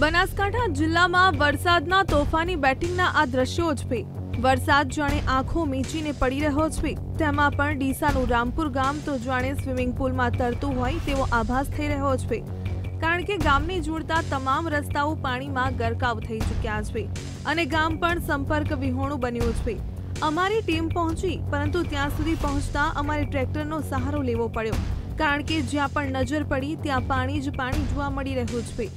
બનાસકાંઠા જિલ્લામાં વરસાદના તોફાની બેટિંગના આ દ્રશ્યો જ છે. વરસાદ જાણે આંખો મીચીને પડી રહ્યો છે. તેમાં પણ ડીસાનું રામપુર ગામ તો જાણે સ્વિમિંગ પુલમાં તરતું હોય તેવો આભાસ થઈ રહ્યો છે. કારણ કે ગામને જોડતા તમામ રસ્તાઓ પાણીમાં ગરકાવ થઈ ચૂક્યા છે અને ગામ પણ સંપર્ક વિહોણું બન્યું છે. અમારી ટીમ પહોંચી, પરંતુ ત્યાં સુધી પહોંચતા અમારે ટ્રેક્ટરનો સહારો લેવો પડ્યો. કારણ કે જ્યાં પણ નજર પડી, ત્યાં પાણી જ પાણી જોવા મળી રહ્યું છે.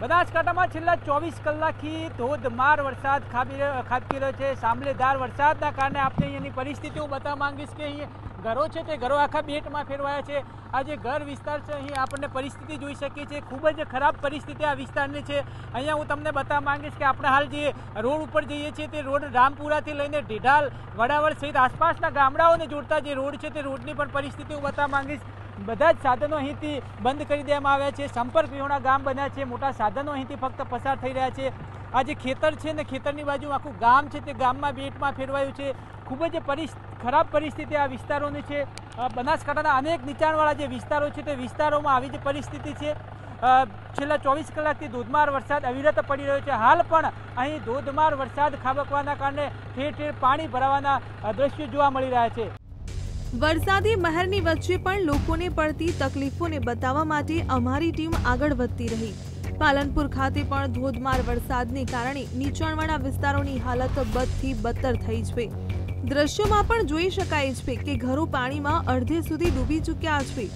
બનાસકાંઠામાં છેલ્લા ચોવીસ કલાકથી ધોધમાર વરસાદ ખાબી ખાબકી રહ્યો છે. સાંભળેદાર વરસાદના કારણે આપણે અહીંયાની પરિસ્થિતિ હું બતાવવા માંગીશ કે અહીં ઘરો છે તે ઘરો આખા બેટમાં ફેરવાયા છે. આ જે ઘર વિસ્તાર છે, અહીં આપણને પરિસ્થિતિ જોઈ શકીએ છીએ. ખૂબ જ ખરાબ પરિસ્થિતિ આ વિસ્તારની છે. અહીંયા હું તમને બતાવવા માંગીશ કે આપણે હાલ જે રોડ ઉપર જઈએ છીએ તે રોડ રામપુરાથી લઈને ઢેઢાલ વડાવડ સહિત આસપાસના ગામડાઓને જોડતા જે રોડ છે તે રોડની પણ પરિસ્થિતિ હું બતાવવા માંગીશ. બધા જ સાધનો અહીંથી બંધ કરી દેવામાં આવ્યા છે. સંપર્ક વિહોણા ગામ બન્યા છે. મોટા સાધનો અહીંથી ફક્ત પસાર થઈ રહ્યા છે. આ જે ખેતર છે ને, ખેતરની બાજુ આખું ગામ છે તે ગામમાં બેટમાં ફેરવાયું છે. ખૂબ જ પરિસ, ખરાબ પરિસ્થિતિ આ વિસ્તારોની છે. બનાસકાંઠાના અનેક નીચાણવાળા જે વિસ્તારો છે તે વિસ્તારોમાં આવી જ પરિસ્થિતિ છે. છેલ્લા ચોવીસ કલાકથી ધોધમાર વરસાદ અવિરત પડી રહ્યો છે. હાલ પણ અહીં ધોધમાર વરસાદ ખાબકવાના કારણે ઠેર ઠેર પાણી ભરાવાના દ્રશ્યો જોવા મળી રહ્યા છે. વરસાદી મહેરની વચ્ચે પણ લોકોને પડતી તકલીફોને બતાવવા માટે અમારી ટીમ આગળ વધતી રહી. પાલનપુર ખાતે પણ ધોધમાર વરસાદને કારણે નીચાણવાળા વિસ્તારોની હાલત બદથી બદતર થઈ છે દ્રશ્યોમાં પણ જોઈ શકાય છે કે ઘરો પાણીમાં અડધે સુધી ડૂબી ચૂક્યા છે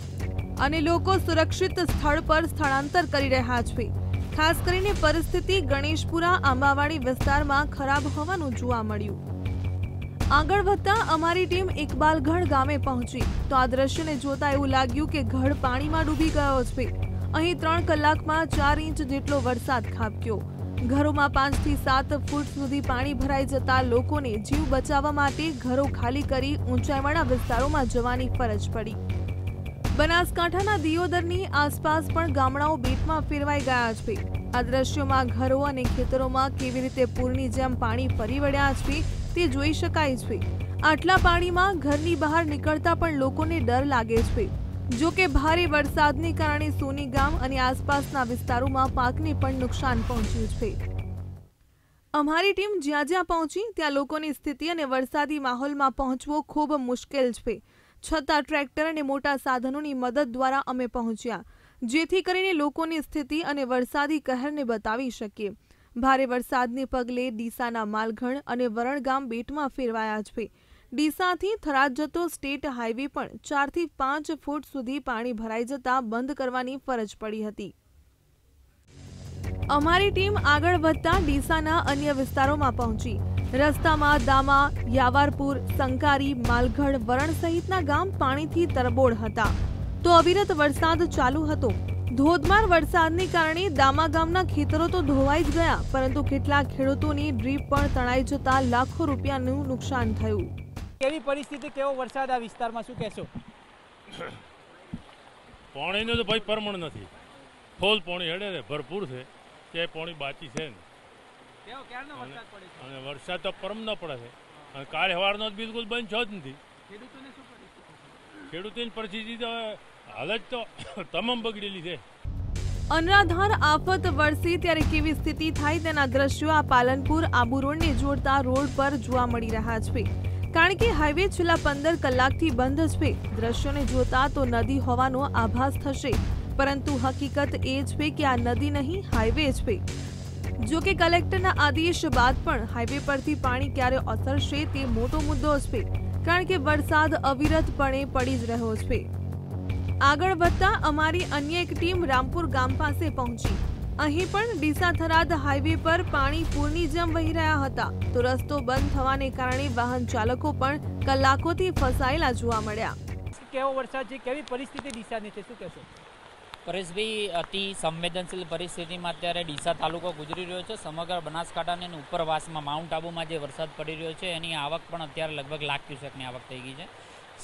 અને લોકો સુરક્ષિત સ્થળ પર સ્થળાંતર કરી રહ્યા છે. ખાસ કરીને પરિસ્થિતિ ગણેશપુરા, આંબાવાડી વિસ્તારમાં ખરાબ હોવાનું જોવા મળ્યું. આગળ વધતા અમારી ટીમ ઇકબાલગઢ ગામે પહોંચી. તો આ દ્રશ્યને જોતા એવું લાગ્યું કે ઘડ પાણીમાં ડૂબી ગયો છે. અહીં ત્રણ કલાકમાં ચાર ઇંચ જેટલો વરસાદ ખાબક્યો. ઘરોમાં પાંચથી સાત ફૂટ સુધી પાણી ભરાઈ જતા લોકોને જીવ બચાવવા માટે ઘરો ખાલી કરી ઊંચાઈવાળા વિસ્તારોમાં જવાની ફરજ પડી. બનાસકાંઠાના દિયોદરની આસપાસ પણ ગામડાઓ બેટમાં ફેરવાઈ ગયા છે. આ દ્રશ્યોમાં ઘરો અને ખેતરોમાં કેવી રીતે પૂરની જેમ પાણી ફરી વળ્યા છે તે જોઈ શકાય છે. આટલા પાણીમાં ઘરની બહાર નીકળતા પણ લોકોને ડર લાગે છે. જો કે ભારે વરસાદને કારણે સોની ગામ અને આસપાસના વિસ્તારોમાં પાકને પણ નુકસાન પહોંચ્યું છે. અમારી ટીમ જ્યાં જ્યાં પહોંચી, ત્યાં લોકોની સ્થિતિ અને વરસાદી માહોલમાં પહોંચવો ખૂબ મુશ્કેલ છે. છતાં ટ્રેક્ટર અને મોટા સાધનોની મદદ દ્વારા અમે પહોંચ્યા, જેથી કરીને લોકોની સ્થિતિ અને વરસાદી કહેરને બતાવી શકીએ. ભારે વરસાદને પગલે ડીસાના માલઘણ અને વરણગામ બેટમાં ફેરવાયા છે. ડીસાથી થરાદ જતો સ્ટેટ હાઈવે પણ ચારથી પાંચ ફૂટ સુધી પાણી ભરાઈ જતા બંધ કરવાની ફરજ પડી હતી. અમારી ટીમ આગળ વધતા ડીસાના અન્ય વિસ્તારોમાં પહોંચી. રસ્તામાં દામા, યાવારપુર, સંકારી માલગઢ વરણ સહિતના ગામ પાણીથી તરબોળ હતા. તો અવિરત વરસાદ ચાલુ હતો. ધોધમાર વરસાદને કારણે દામા ગામના ખેતરો તો ધોવાઈ જ ગયા પરંતુ કેટલાક ખેડૂતોની ડ્રીપ પણ તણાઈ જતા લાખો રૂપિયાનું નુકસાન થયું. કેવી પરિસ્થિતિ કેવો વરસાદ આ વિસ્તારમાં શું કહેશો? પાણીનું તો ભાઈ પરમણ નથી. ફોલ પાણી હેડે છે ભરપૂર છે. તે પાણી બાકી છે ને કેવો ક્યારનો વરસાદ પડે છે? અને વરસાદ તો પરમ ન પડે છે. અને કાલે સવારનો તો બિલકુલ બંધ છો જ નથી. ખેડૂતોને શું પરિસ્થિતિ ખેડૂતોની પરિસ્થિતિ તો હાલત તો તમામ બગડેલી છે. અનરાધાર આફત વરસી ત્યારે કેવી સ્થિતિ થાય તેના દ્રશ્યો આ પાલનપુર આબુ રોડને જોડતા રોડ પર જોવા મળી રહ્યા છે. કારણ કે હાઈવે છેલ્લા પંદર કલાકથી બંધ છે. દ્રશ્યોને જોતા તો નદી હોવાનો આભાસ થશે. પરંતુ હકીકત એ છે કે આ નદી નહીં, હાઈવે છે. જો કે કલેક્ટરના આદેશ બાદ પણ હાઈવે પરથી પાણી ક્યારે ઓસરશે તે મોટો મુદ્દો છે. કારણ કે વરસાદ અવિરતપણે પડી જ રહ્યો છે. આગળ વધતા અમારી અન્ય એક ટીમ રામપુર ગામ પાસે પહોંચી. અહીં પણ ડીસા થરાદ હાઈવે પર પાણી પૂરની જેમ વહી રહ્યા હતા. તો રસ્તો બંધ થવાને કારણે વાહન ચાલકો પણ કલાકોથી ફસાયેલા જોવા મળ્યા. કેવો વરસાદ છે? કેવી પરિસ્થિતિ ડીસાની છે? શું કહેશો? પરેશભાઈ અતિ સંવેદનશીલ પરિસ્થિતિમાં અત્યારે ડીસા તાલુકો ગુજરી રહ્યો છે. સમગ્ર બનાસકાંઠાને અને ઉપરવાસમાં માઉન્ટ આબુમાં જે વરસાદ પડી રહ્યો છે એની આવક પણ અત્યારે લગભગ લાખ ક્યુસેકની આવક થઈ ગઈ છે.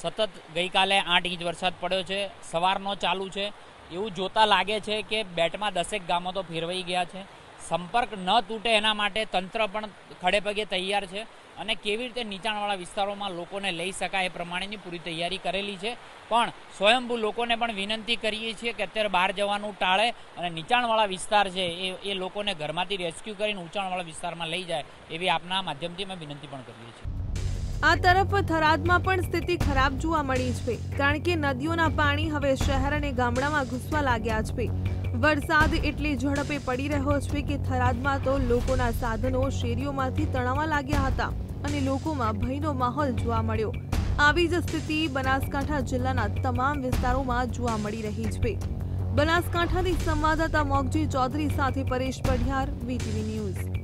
સતત ગઈકાલે આઠ ઇંચ વરસાદ પડ્યો છે. સવારનો ચાલુ છે. એવું જોતા લાગે છે કે બેટમાં દસેક ગામો તો ફેરવાઈ ગયા છે. સંપર્ક ન તૂટે એના માટે તંત્ર પણ ખડેપગે તૈયાર છે અને કેવી રીતે નીચાણવાળા વિસ્તારોમાં લોકોને લઈ શકાય એ પ્રમાણેની પૂરી તૈયારી કરેલી છે. પણ સ્વયંભૂ લોકોને પણ વિનંતી કરીએ છીએ કે અત્યારે બહાર જવાનું ટાળે અને નીચાણવાળા વિસ્તાર છે એ એ લોકોને ઘરમાંથી રેસ્ક્યુ કરીને ઊંચાણવાળા વિસ્તારમાં લઈ જાય એવી આપના માધ્યમથી અમે વિનંતી પણ કરીએ છીએ. આ તરફ થરાદમાં પણ સ્થિતિ ખરાબ જોવા મળી છે, કારણ કે નદીઓના પાણી હવે શહેર અને ગામડામાં ઘૂસવા લાગ્યા છે. વરસાદ એટલી ઝડપે પડી રહ્યો છે કે થરાદમાં તો લોકોના સાધનો શેરીઓમાંથી તણાવા લાગ્યા હતા અને લોકોમાં ભયનો માહોલ જોવા મળ્યો. આવી જ સ્થિતિ બનાસકાંઠા જિલ્લાના તમામ વિસ્તારોમાં જોવા મળી રહી છે. બનાસકાંઠાથી સંવાદદાતા મોગજી ચૌધરી સાથે પરેશ પઢિયાર, વીટીવી ન્યૂઝ.